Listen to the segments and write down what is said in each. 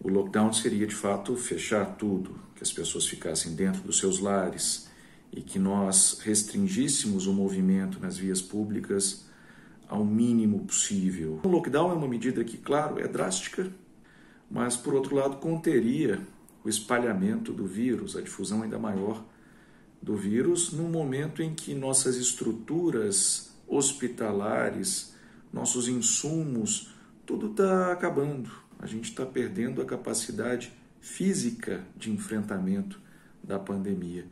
o lockdown seria de fato fechar tudo, que as pessoas ficassem dentro dos seus lares e que nós restringíssemos o movimento nas vias públicas ao mínimo possível. O lockdown é uma medida que, claro, é drástica, mas por outro lado conteria o espalhamento do vírus, a difusão ainda maior do vírus, num momento em que nossas estruturas hospitalares, nossos insumos, tudo está acabando. A gente está perdendo a capacidade física de enfrentamento da pandemia.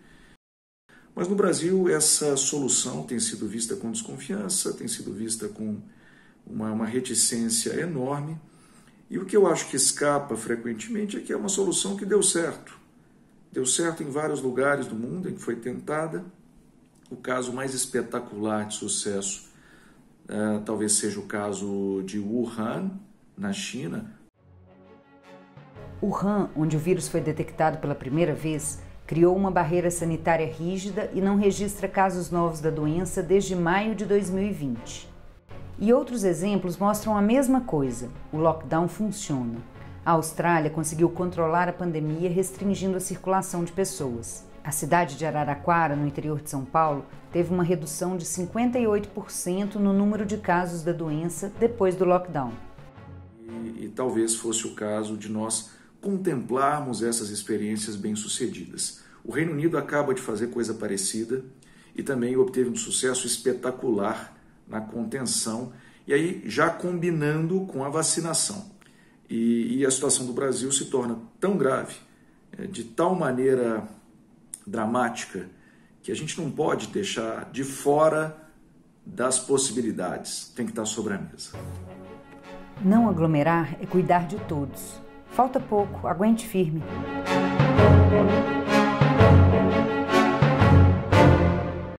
Mas no Brasil, essa solução tem sido vista com desconfiança, tem sido vista com uma, uma reticência enorme. E o que eu acho que escapa frequentemente é que é uma solução que deu certo. Deu certo em vários lugares do mundo em que foi tentada. O caso mais espetacular de sucesso uh, talvez seja o caso de Wuhan, na China. Wuhan, onde o vírus foi detectado pela primeira vez, criou uma barreira sanitária rígida e não registra casos novos da doença desde maio de 2020. E outros exemplos mostram a mesma coisa: o lockdown funciona. A Austrália conseguiu controlar a pandemia restringindo a circulação de pessoas. A cidade de Araraquara, no interior de São Paulo, teve uma redução de 58% no número de casos da doença depois do lockdown. E, e talvez fosse o caso de nós contemplarmos essas experiências bem-sucedidas. O Reino Unido acaba de fazer coisa parecida e também obteve um sucesso espetacular na contenção, e aí já combinando com a vacinação. E, e a situação do Brasil se torna tão grave, é, de tal maneira dramática, que a gente não pode deixar de fora das possibilidades, tem que estar sobre a mesa. Não aglomerar é cuidar de todos Falta pouco, aguente firme.